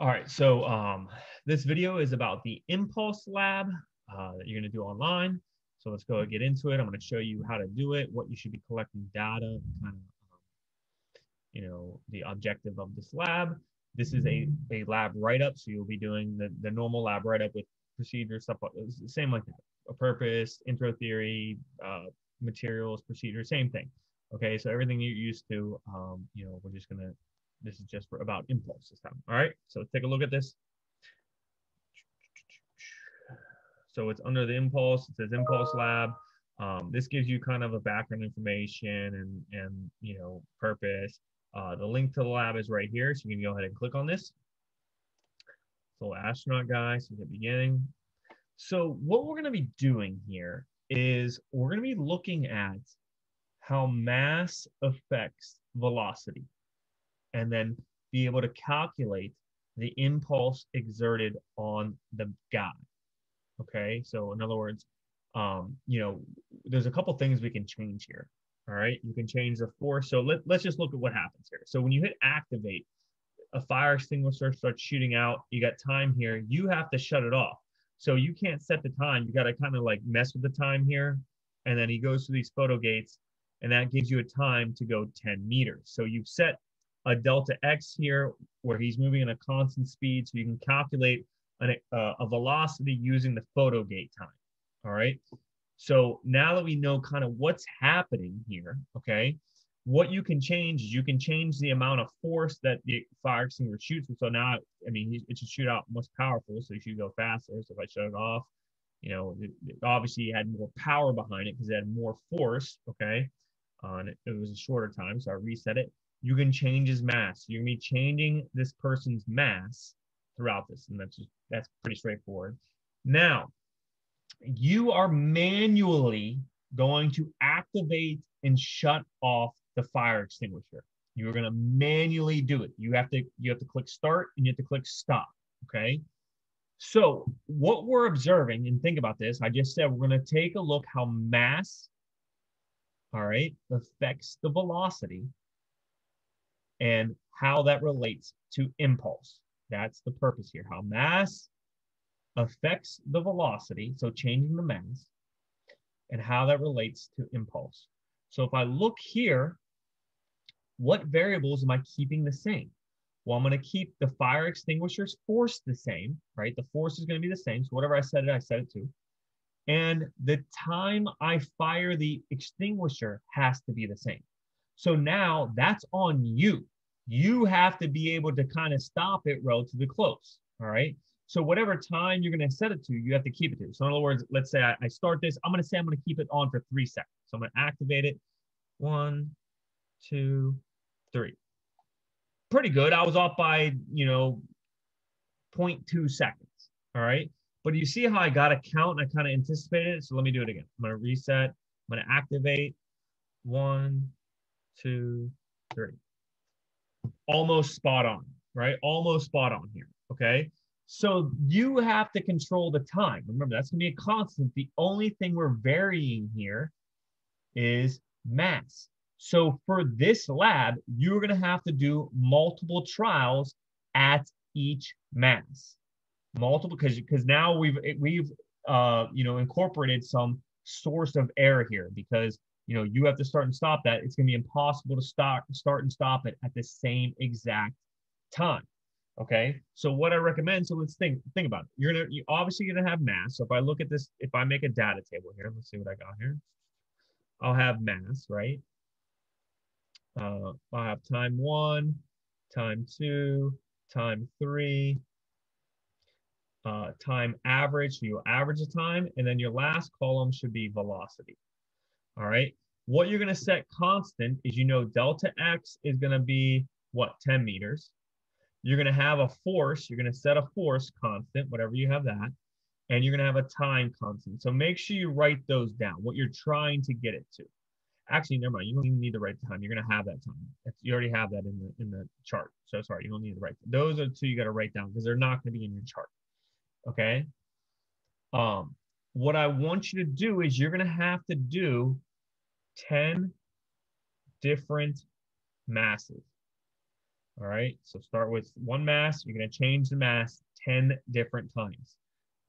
All right, so um, this video is about the Impulse Lab uh, that you're gonna do online. So let's go get into it. I'm gonna show you how to do it, what you should be collecting data, kind of, um, you know, the objective of this lab. This is a, a lab write-up, so you'll be doing the, the normal lab write-up with procedures, stuff, same like that. A purpose, intro theory, uh, materials, procedures, same thing. Okay, so everything you're used to, um, you know, we're just gonna this is just for about impulse this time. All right, so take a look at this. So it's under the impulse, it says impulse lab. Um, this gives you kind of a background information and, and you know, purpose. Uh, the link to the lab is right here, so you can go ahead and click on this. So astronaut guy, so the beginning. So what we're gonna be doing here is we're gonna be looking at how mass affects velocity and then be able to calculate the impulse exerted on the guy. Okay, so in other words, um, you know, there's a couple things we can change here. All right, you can change the force. So let, let's just look at what happens here. So when you hit activate, a fire extinguisher starts shooting out. You got time here. You have to shut it off. So you can't set the time. You got to kind of like mess with the time here. And then he goes through these photo gates and that gives you a time to go 10 meters. So you've set a delta x here where he's moving at a constant speed. So you can calculate an, uh, a velocity using the photo gate time. All right. So now that we know kind of what's happening here, okay, what you can change is you can change the amount of force that the fire extinguisher shoots. So now, I mean, it should shoot out much powerful, so you should go faster. So if I shut it off, you know, it, it obviously it had more power behind it because it had more force, okay, it, it was a shorter time. So I reset it you can change his mass. You're gonna be changing this person's mass throughout this, and that's just, that's pretty straightforward. Now, you are manually going to activate and shut off the fire extinguisher. You're gonna manually do it. You have to you have to click start and you have to click stop. Okay. So what we're observing, and think about this, I just said we're gonna take a look how mass, all right, affects the velocity and how that relates to impulse. That's the purpose here, how mass affects the velocity, so changing the mass, and how that relates to impulse. So if I look here, what variables am I keeping the same? Well, I'm going to keep the fire extinguisher's force the same, right? The force is going to be the same. So whatever I set it, I set it to. And the time I fire the extinguisher has to be the same. So now that's on you. You have to be able to kind of stop it relatively close. All right. So whatever time you're going to set it to, you have to keep it to. So in other words, let's say I, I start this, I'm going to say I'm going to keep it on for three seconds. So I'm going to activate it. One, two, three. Pretty good. I was off by, you know, 0.2 seconds. All right. But you see how I got a count and I kind of anticipated it? So let me do it again. I'm going to reset. I'm going to activate. One, two, three. Almost spot on, right? Almost spot on here. Okay. So you have to control the time. Remember, that's going to be a constant. The only thing we're varying here is mass. So for this lab, you're going to have to do multiple trials at each mass. Multiple because because now we've we've uh, you know incorporated some source of error here because you know, you have to start and stop that. It's going to be impossible to start, start and stop it at the same exact time. Okay. So what I recommend, so let's think, think about it. You're to, you obviously going to have mass. So if I look at this, if I make a data table here, let's see what I got here. I'll have mass, right? Uh, I'll have time one, time two, time three, uh, time average. So you average the time, and then your last column should be velocity. All right. What you're going to set constant is you know delta x is going to be what 10 meters. You're going to have a force. You're going to set a force constant, whatever you have that, and you're going to have a time constant. So make sure you write those down. What you're trying to get it to. Actually, never mind. You don't even need the time. You're going to have that time. You already have that in the in the chart. So sorry, you don't need to write. Those are two you got to write down because they're not going to be in your chart. Okay. Um, what I want you to do is you're going to have to do 10 different masses. All right, so start with one mass. You're going to change the mass 10 different times.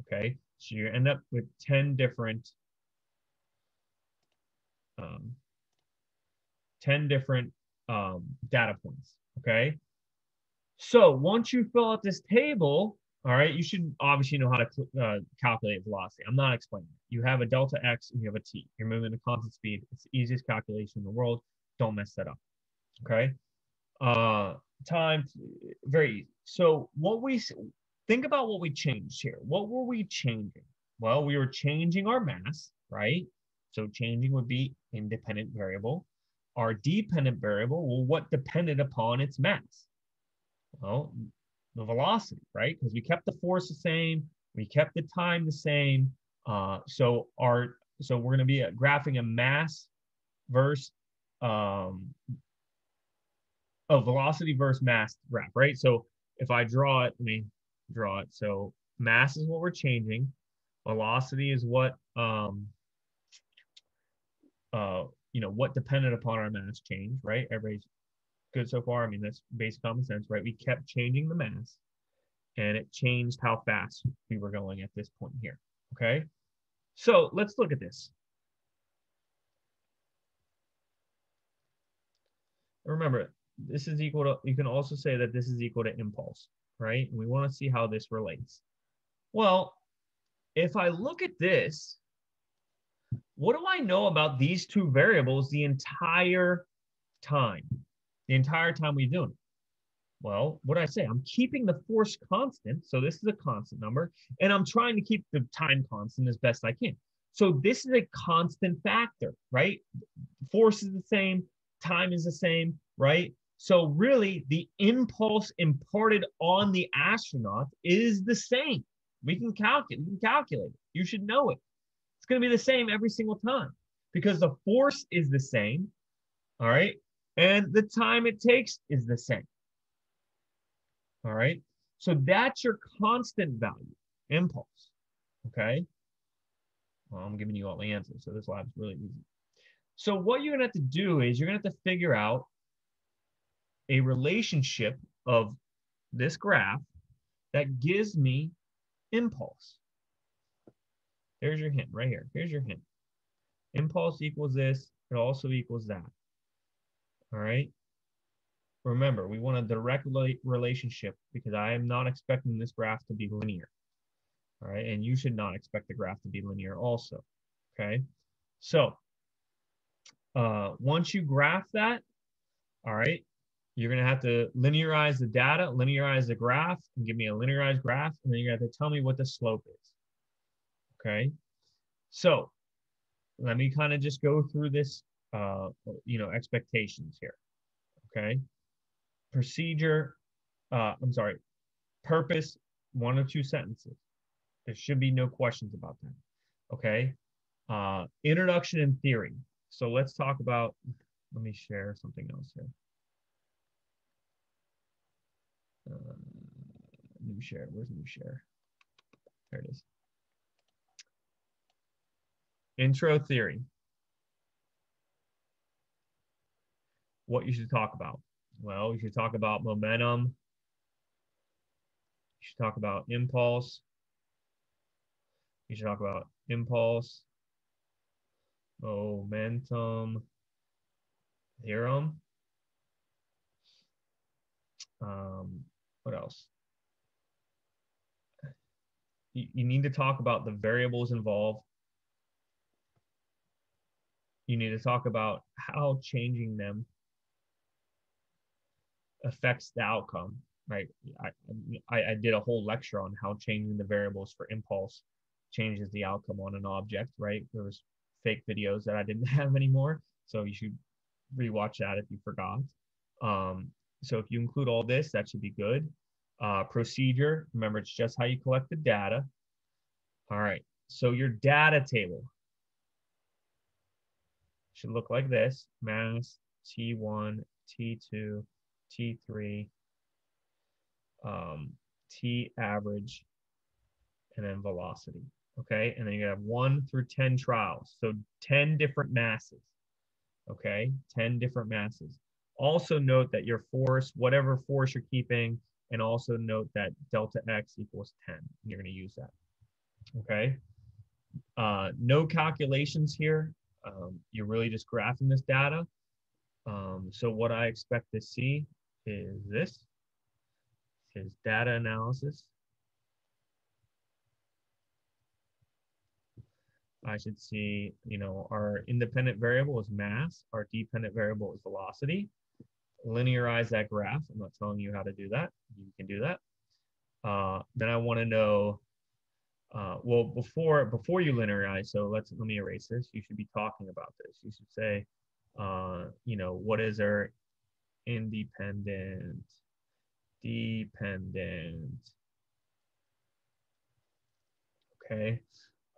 Okay, so you end up with 10 different um, 10 different um, data points. Okay, so once you fill out this table, all right, you should obviously know how to uh, calculate velocity. I'm not explaining it. You have a delta x and you have a t. You're moving at a constant speed. It's the easiest calculation in the world. Don't mess that up. Okay. Uh, time, very easy. So what we think about what we changed here. What were we changing? Well, we were changing our mass, right? So changing would be independent variable. Our dependent variable, well, what depended upon its mass? Well, the velocity, right? Because we kept the force the same, we kept the time the same. Uh, so our so we're going to be graphing a mass versus um, a velocity versus mass graph, right? So if I draw it, let me draw it. So mass is what we're changing. Velocity is what um, uh, you know what depended upon our mass change, right? Everybody's good so far. I mean, that's basic common sense, right? We kept changing the mass and it changed how fast we were going at this point here, okay? So let's look at this. Remember, this is equal to, you can also say that this is equal to impulse, right? And we want to see how this relates. Well, if I look at this, what do I know about these two variables the entire time? The entire time we're doing it? Well, what do I say? I'm keeping the force constant. So this is a constant number, and I'm trying to keep the time constant as best I can. So this is a constant factor, right? Force is the same, time is the same, right? So really, the impulse imparted on the astronaut is the same. We can calculate. We can calculate it. You should know it. It's going to be the same every single time because the force is the same. All right and the time it takes is the same. All right. So that's your constant value, impulse. Okay. Well, I'm giving you all the answers. So this lab's really easy. So what you're going to have to do is you're going to have to figure out a relationship of this graph that gives me impulse. There's your hint right here. Here's your hint. Impulse equals this. It also equals that. All right. Remember, we want a direct relationship because I am not expecting this graph to be linear. All right. And you should not expect the graph to be linear also. Okay. So uh, once you graph that, all right, you're going to have to linearize the data, linearize the graph, and give me a linearized graph. And then you're to have to tell me what the slope is. Okay. So let me kind of just go through this uh, you know, expectations here. Okay. Procedure, uh, I'm sorry, purpose, one or two sentences. There should be no questions about that. Okay. Uh, introduction and theory. So let's talk about, let me share something else here. Uh, new share, where's new share? There it is. Intro theory. What you should talk about. Well, you should talk about momentum. You should talk about impulse. You should talk about impulse, momentum, theorem. Um, what else? You, you need to talk about the variables involved. You need to talk about how changing them affects the outcome, right? I, I, I did a whole lecture on how changing the variables for impulse changes the outcome on an object, right? There was fake videos that I didn't have anymore. So you should rewatch that if you forgot. Um, so if you include all this, that should be good. Uh, procedure, remember it's just how you collect the data. All right, so your data table should look like this, mass T1, T2, T3, um, T average, and then velocity. Okay, and then you have one through 10 trials. So 10 different masses. Okay, 10 different masses. Also note that your force, whatever force you're keeping, and also note that delta x equals 10. You're going to use that. Okay. Uh, no calculations here. Um, you're really just graphing this data. Um, so what I expect to see is this, is data analysis. I should see, you know, our independent variable is mass, our dependent variable is velocity. Linearize that graph. I'm not telling you how to do that. You can do that. Uh, then I want to know, uh, well, before before you linearize, so let's let me erase this. You should be talking about this. You should say, uh, you know, what is our independent, dependent, okay,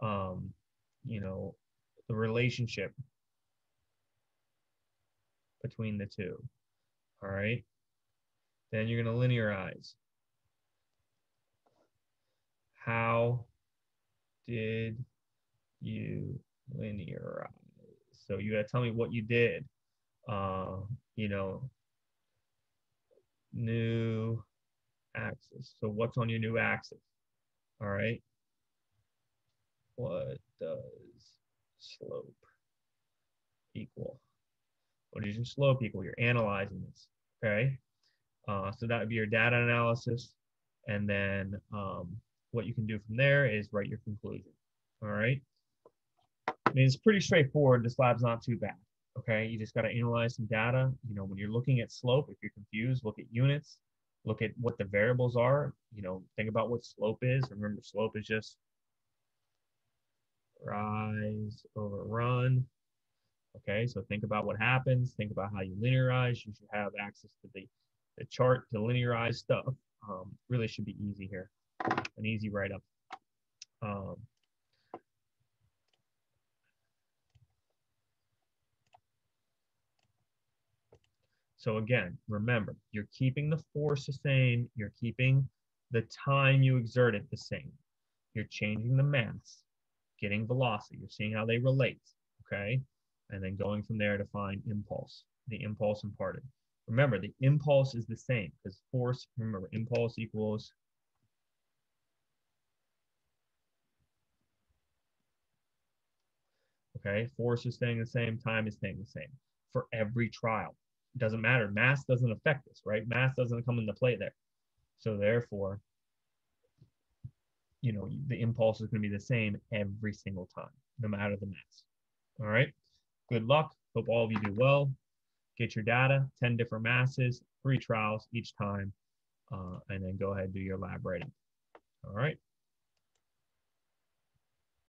um, you know, the relationship between the two. All right. Then you're going to linearize. How did you linearize? So you got to tell me what you did. Uh, you know, new axis. So what's on your new axis? All right. What does slope equal? What is your slope equal? You're analyzing this, okay? Uh, so that would be your data analysis. And then um, what you can do from there is write your conclusion, all right? I mean, it's pretty straightforward. This lab's not too bad, okay? You just got to analyze some data. You know, when you're looking at slope, if you're confused, look at units, look at what the variables are. You know, think about what slope is. Remember, slope is just rise over run. Okay, so think about what happens. Think about how you linearize. You should have access to the, the chart to linearize stuff. Um, really should be easy here, an easy write-up. Um, so again, remember, you're keeping the force the same. You're keeping the time you exert it the same. You're changing the mass, getting velocity. You're seeing how they relate, okay? and then going from there to find impulse, the impulse imparted. Remember, the impulse is the same because force, remember, impulse equals okay, force is staying the same, time is staying the same for every trial. Doesn't matter. Mass doesn't affect this, right? Mass doesn't come into play there. So therefore, you know, the impulse is going to be the same every single time, no matter the mass. All right. Good luck. Hope all of you do well. Get your data, 10 different masses, three trials each time, uh, and then go ahead and do your lab writing. All right.